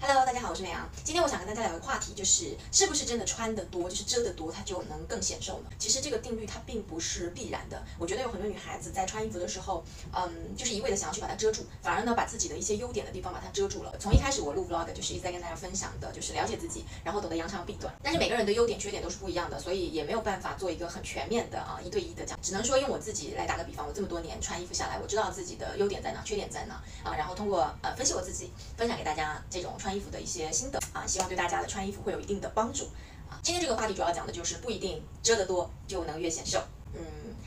Hello，大家好，我是美阳。今天我想跟大家聊个话题，就是是不是真的穿得多，就是遮得多，它就能更显瘦呢？其实这个定律它并不是必然的。我觉得有很多女孩子在穿衣服的时候，嗯，就是一味的想要去把它遮住，反而呢把自己的一些优点的地方把它遮住了。从一开始我录 vlog 就是一直在跟大家分享的，就是了解自己，然后懂得扬长避短。但是每个人的优点缺点都是不一样的，所以也没有办法做一个很全面的啊一对一的讲，只能说用我自己来打个比方。我这么多年穿衣服下来，我知道自己的优点在哪，缺点在哪啊，然后通过呃分析我自己，分享给大家这种穿穿衣服的一些心。得啊，希望对大家的穿衣服会有一定的帮助啊。今天这个话题主要讲的就是不一定遮得多就能越显瘦，嗯，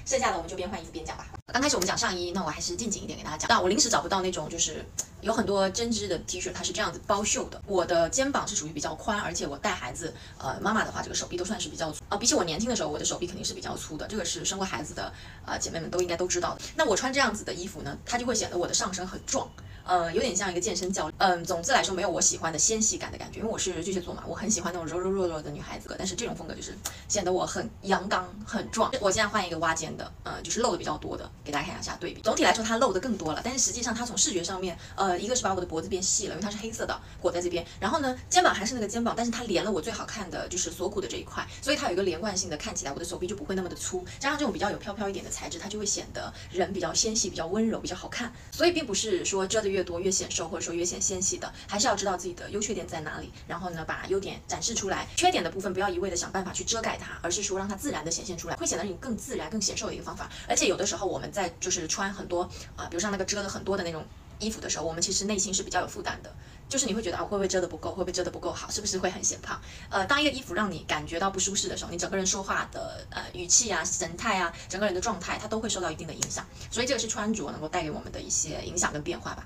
剩下的我们就边换衣服边讲吧。刚开始我们讲上衣，那我还是近景一点给大家讲。但我临时找不到那种就是有很多针织的 T 恤，它是这样子包袖的。我的肩膀是属于比较宽，而且我带孩子，呃，妈妈的话，这个手臂都算是比较粗啊。比起我年轻的时候，我的手臂肯定是比较粗的，这个是生过孩子的啊姐妹们都应该都知道的。那我穿这样子的衣服呢，它就会显得我的上身很壮。呃，有点像一个健身教练。嗯，总之来说，没有我喜欢的纤细感的感觉，因为我是巨蟹座嘛，我很喜欢那种柔柔弱弱的女孩子。但是这种风格就是显得我很阳刚、很壮。我现在换一个挖肩的，呃，就是露的比较多的，给大家看一下对比。总体来说，它露的更多了，但是实际上它从视觉上面，呃，一个是把我的脖子变细了，因为它是黑色的裹在这边。然后呢，肩膀还是那个肩膀，但是它连了我最好看的就是锁骨的这一块，所以它有一个连贯性的，看起来我的手臂就不会那么的粗。加上这种比较有飘飘一点的材质，它就会显得人比较纤细、比较温柔、比较好看。所以并不是说遮的越多越显瘦。或者说越显纤细的，还是要知道自己的优缺点在哪里，然后呢，把优点展示出来，缺点的部分不要一味的想办法去遮盖它，而是说让它自然的显现出来，会显得你更自然、更显瘦的一个方法。而且有的时候我们在就是穿很多啊，比如像那个遮的很多的那种衣服的时候，我们其实内心是比较有负担的，就是你会觉得啊，会不会遮得不够，会不会遮得不够好，是不是会很显胖？呃，当一个衣服让你感觉到不舒适的时候，你整个人说话的呃语气啊、神态啊，整个人的状态，它都会受到一定的影响。所以这个是穿着能够带给我们的一些影响跟变化吧。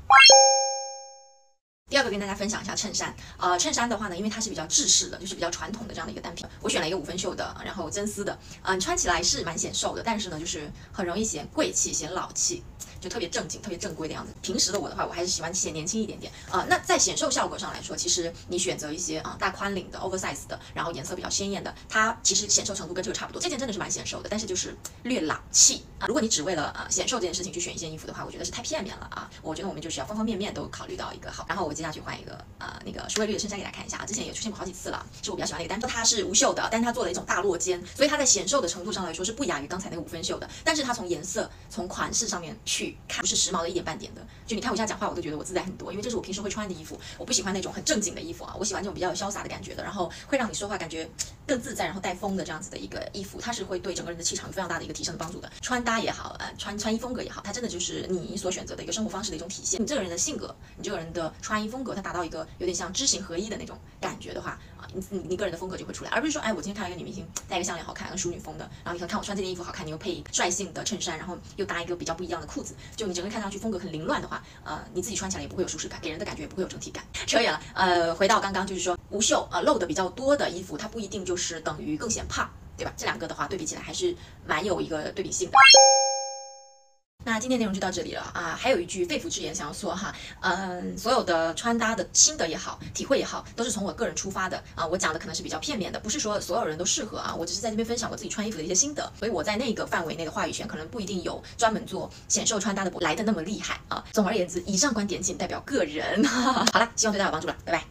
第二个跟大家分享一下衬衫，呃，衬衫的话呢，因为它是比较制式的，就是比较传统的这样的一个单品，我选了一个五分袖的，然后真丝的，嗯，穿起来是蛮显瘦的，但是呢，就是很容易显贵气、显老气。就特别正经、特别正规的样子。平时的我的话，我还是喜欢显年轻一点点啊。那在显瘦效果上来说，其实你选择一些啊大宽领的、oversize 的，然后颜色比较鲜艳的，它其实显瘦程度跟这个差不多。这件真的是蛮显瘦的，但是就是略老气啊。如果你只为了啊显瘦这件事情去选一件衣服的话，我觉得是太片面了啊。我觉得我们就是要方方面面都考虑到一个好。然后我接下去换一个啊那个舒瑞绿的衬衫给大家看一下啊，之前也出现过好几次了，是我比较喜欢的一个单品。它是无袖的，但是它做了一种大落肩，所以它在显瘦的程度上来说是不亚于刚才那个五分袖的。但是它从颜色、从款式上面去看，不是时髦的。一点半点的，就你看我现在讲话，我都觉得我自在很多，因为这是我平时会穿的衣服。我不喜欢那种很正经的衣服啊，我喜欢这种比较有潇洒的感觉的，然后会让你说话感觉更自在，然后带风的这样子的一个衣服，它是会对整个人的气场有非常大的一个提升的帮助的。穿搭也好，呃，穿穿衣风格也好，它真的就是你所选择的一个生活方式的一种体现。你这个人的性格，你这个人的穿衣风格，它达到一个有点像知行合一的那种感觉的话啊，你你你个人的风格就会出来，而不是说，哎，我今天看到一个女明星戴一个项链好看，淑女风的，然后你可能看我穿这件衣服好看，你又配率性的衬衫，然后又搭一个比较不一样的裤子，就你整个看上去风格很凌乱的话。呃，你自己穿起来也不会有舒适感，给人的感觉也不会有整体感。扯远了，呃，回到刚刚就是说无袖啊露的比较多的衣服，它不一定就是等于更显胖，对吧？这两个的话对比起来还是蛮有一个对比性的。那今天内容就到这里了啊！还有一句肺腑之言想要说哈，嗯，所有的穿搭的心得也好，体会也好，都是从我个人出发的啊。我讲的可能是比较片面的，不是说所有人都适合啊。我只是在这边分享我自己穿衣服的一些心得，所以我在那个范围内的话语权可能不一定有专门做显瘦穿搭的来的那么厉害啊。总而言之，以上观点仅代表个人。好了，希望对大家有帮助了，拜拜。